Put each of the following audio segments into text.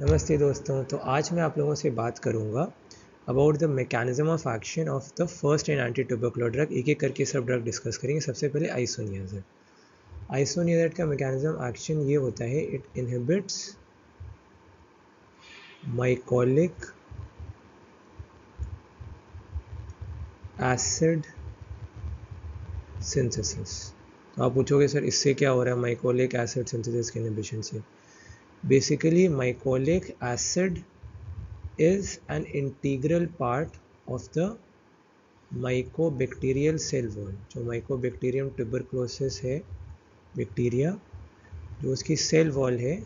नमस्ते दोस्तों तो आज मैं आप लोगों से बात करूँगा about the mechanism of action of the first and anti tubercular drug एक एक करके सब ड्रग डिस्कस करेंगे। सबसे पहले आइसोनियाजेड आइसोनियाजेड का मैकेनिज्म एक्शन ये होता है it inhibits mycolic acid synthesis तो आप पूछोगे, सर, इससे क्या हो रहा है? माइकोलिक एसिड सिंथेसिस के इनहिबिशन से। Basically, mycolic acid is an integral part of the mycobacterial cell wall. जो mycobacterium tuberculosis है बैक्टीरिया जो उसकी सेल वॉल है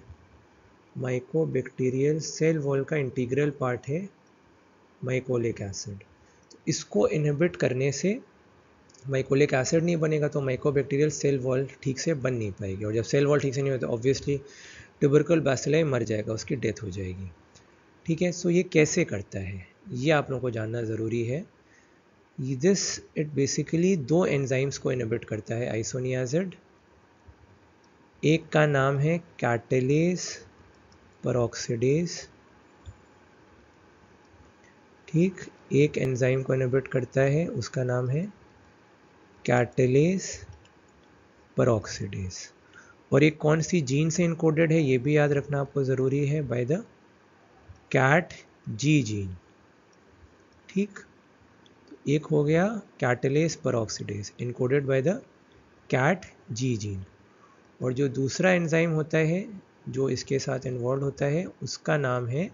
माइकोबैक्टीरियल सेल वॉल का इंटीग्रल पार्ट है माइकोलिक एसिड तो इसको इनहिबिट करने से माइकोलिक एसिड नहीं बनेगा तो माइकोबैक्टीरियल सेल वॉल ठीक से बन नहीं पाएगी और जब सेल वॉल ठीक से नहीं होता तो ऑब्वियसली ट्यूबरकल बैसिलाई मर जाएगा, उसकी डेथ हो जाएगी। ठीक है? सो ये कैसे करता है? ये आप लोगों को जानना ज़रूरी है। दिस इट बेसिकली दो एंजाइम्स को इनहिबिट करता है आइसोनियाजिड एक का नाम है कैटेलेस परऑक्सीडेज ठीक? एक एंजाइम को इनहिबिट करता है, उसका नाम है कैटेलेस परऑक्सीडेज और ये कौन सी जीन से इनकोडेड है, ये भी याद रखना आपको ज़रूरी है by the kat G gene ठीक? एक हो गया catalase peroxidase encoded by the kat G gene और जो दूसरा एंजाइम होता है, जो इसके साथ इन्वॉल्व होता है, उसका नाम है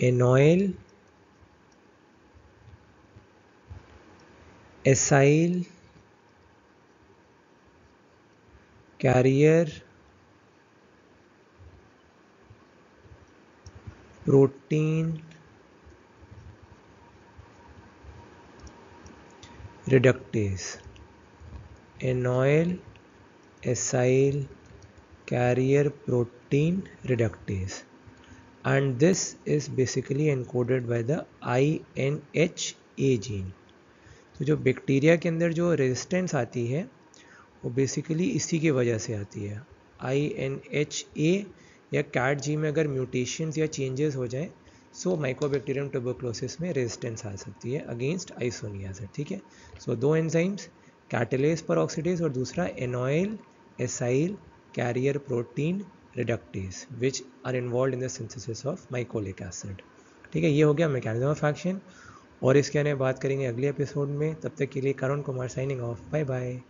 enoyl acyl carrier, protein, reductase enoyl acyl, carrier, protein, reductase. And this is basically encoded by the I N H A gene तो जो बैक्टीरिया के अंदर जो रेजिस्टेंस आती है वो बेसिकली इसी की वजह से आती है। आई एन एच ए या कैट जी में अगर म्यूटेशंस या चेंजेस हो जाएँ सो माइक्रोबैक्टीरियम ट्यूबरक्लोसिस में रेजिस्टेंस आ सकती है अगेंस्ट आइसोनिया से, ठीक है? सो दो एंजाइम्स कैटलेस पर ऑक्सीडेज और दूसरा enoyl acyl carrier protein reductase which are involved in the synthesis of mycolic acid ठीक है? ये हो गया मैकेनिज्म ऑफ़ एक्शन और इसके आने बात करेंगे अगले एपिसोड में। तब तक के लिए Karun Kumar signing off bye bye